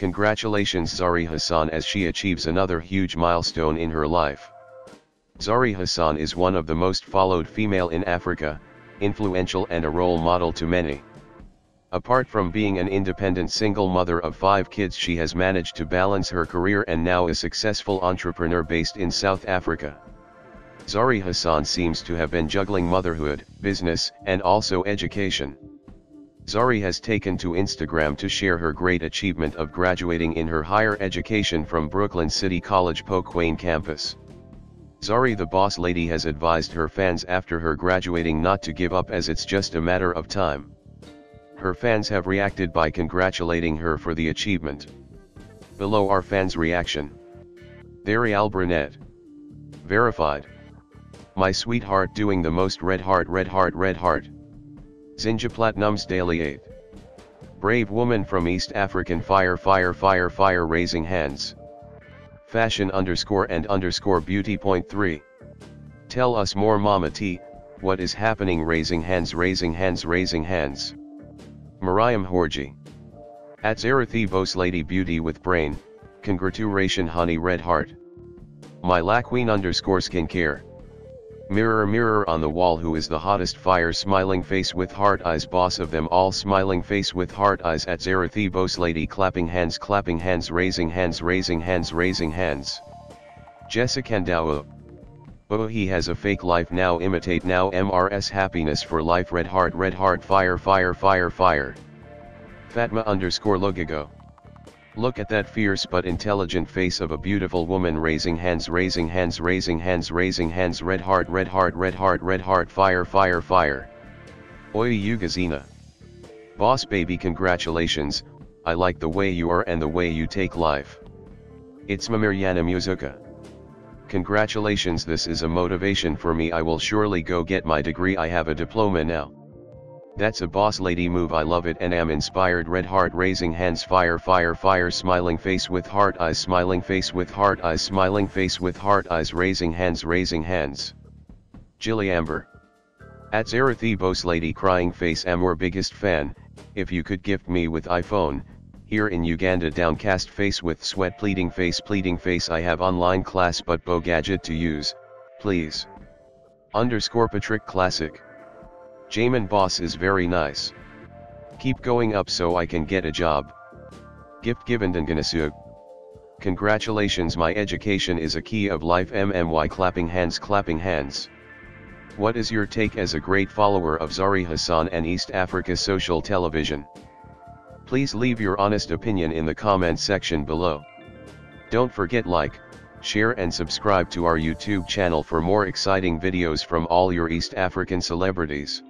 Congratulations Zari Hassan as she achieves another huge milestone in her life. Zari Hassan is one of the most followed female in Africa, influential and a role model to many. Apart from being an independent single mother of five kids she has managed to balance her career and now a successful entrepreneur based in South Africa. Zari Hassan seems to have been juggling motherhood, business, and also education. Zari has taken to Instagram to share her great achievement of graduating in her higher education from Brooklyn City College Polk campus. Zari the boss lady has advised her fans after her graduating not to give up as it's just a matter of time. Her fans have reacted by congratulating her for the achievement. Below are fans' reaction. Darial Burnett. Verified. My sweetheart doing the most red heart red heart red heart. Zinja Platinums Daily 8. Brave woman from East African fire fire fire fire raising hands. Fashion underscore and underscore beauty point 3. Tell us more Mama T, what is happening raising hands raising hands raising hands. Mariam Horji. At Zarathi Bose Lady Beauty with Brain, congratulation honey red heart. My la queen underscore skincare. Mirror mirror on the wall who is the hottest fire smiling face with heart eyes boss of them all smiling face with heart eyes at Zarathebos lady clapping hands clapping hands raising hands raising hands raising hands. Jessica Ndao. Oh he has a fake life now imitate now MRS happiness for life red heart red heart fire fire fire fire. Fatma underscore Logigo. Look at that fierce but intelligent face of a beautiful woman raising hands raising hands raising hands raising hands red heart red heart red heart red heart fire fire fire. Oi Yugazina. Boss baby congratulations, I like the way you are and the way you take life. It's Mamiryana Muzuka. Congratulations this is a motivation for me I will surely go get my degree I have a diploma now. That's a boss lady move I love it and am inspired red heart raising hands fire fire fire smiling face with heart eyes smiling face with heart eyes smiling face with heart eyes raising hands raising hands. Jilly Amber. At Zarathi boss lady crying face am your biggest fan, if you could gift me with iPhone, here in Uganda downcast face with sweat pleading face pleading face I have online class but bo gadget to use, please. Underscore Patrick Classic. Jamin boss is very nice. Keep going up so I can get a job. Gift given Danganasug. Congratulations my education is a key of life MMY clapping hands clapping hands. What is your take as a great follower of Zari Hassan and East Africa social television? Please leave your honest opinion in the comment section below. Don't forget like, share and subscribe to our YouTube channel for more exciting videos from all your East African celebrities.